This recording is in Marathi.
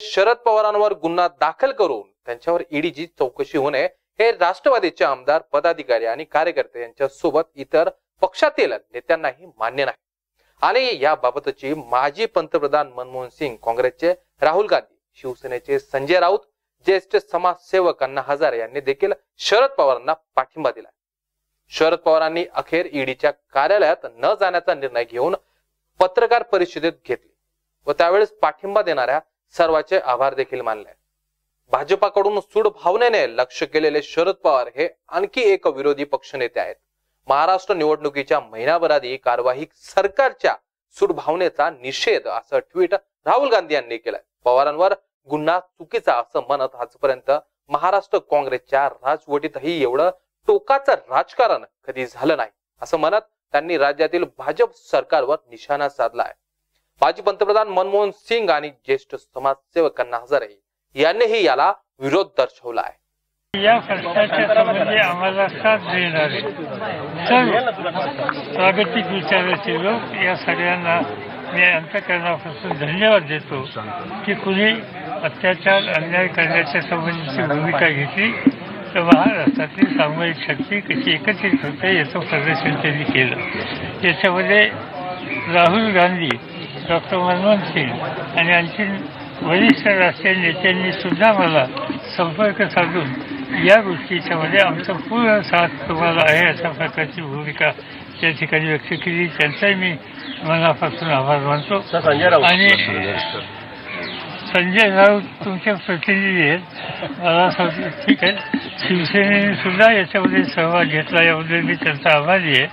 शरद पवारांवर गुन्हा दाखल करून त्यांच्यावर ईडीची चौकशी होणे हे राष्ट्रवादीचे आमदार पदाधिकारी आणि कार्यकर्ते यांच्या सोबत इतर पक्षातील नेत्यांनाही मान्य नाही. आणि याबाबतची माजी पंतप्रधान मनमोहन सिंग काँग्रेसचे राहुल गांधी शिवसेनेचे संजय राऊत ज्येष्ठ समाजसेवक अण्णा हजारे यांनी देखील शरद पवारांना पाठिंबा दिला. शरद पवारांनी अखेर ईडीच्या कार्यालयात न जाण्याचा निर्णय घेऊन पत्रकार परिषदेत घेतली व त्यावेळेस पाठिंबा देणाऱ्या सर्वाचे आभार देखील मानले. भाजपाकडून सूड भावनेने लक्ष केलेले शरद पवार हे आणखी एक विरोधी पक्षनेते आहेत. महाराष्ट्र निवडणुकीच्या महिनाभर आधी कारवाही सरकारच्या सूडभावनेचा निषेध असं ट्विट राहुल गांधी यांनी केलंय. पवारांवर गुन्हा चुकीचा असं म्हणत आजपर्यंत महाराष्ट्र काँग्रेसच्या राजवटीतही एवढं टोकाचं राजकारण कधी झालं नाही. असं म्हणत त्यांनी राज्यातील भाजप सरकारवर निशाणा साधला आहे माजी पंतप्रधान मनमोहन सिंग आणि ज्येष्ठ समाजसेवकांना अण्णा हजारे यांनीही याला विरोध दर्शवला आहे. या सरकारच्या आम्हाला साथ देणारे सर्व स्वागतिक विचाराचे लोक या सगळ्यांना मी अंतकरणापासून धन्यवाद देतो की कुणी अत्याचार अन्याय करण्याच्या संबंधीची भूमिका घेतली. तर महाराष्ट्रातील सामूहिक शक्ती कशी एकत्रित होते याचं प्रदर्शन त्यांनी केलं. याच्यामध्ये राहुल गांधी डॉक्टर मनमोहन सिंग आणि आणखी वरिष्ठ राष्ट्रीय नेत्यांनी सुद्धा मला संपर्क साधून या गोष्टीच्या मध्ये आमचा पूर्ण साथ तुम्हाला आहे अशा प्रकारची भूमिका त्या ठिकाणी व्यक्त केली. त्यांचाही मी मनापासून आभार मानतो. आणि संजय राऊत तुमचे प्रतिनिधी आहेत. मला ठीक आहे. शिवसेनेने सुद्धा याच्यामध्ये सहभाग घेतला याबद्दल मी त्यांचा आभारी आहे.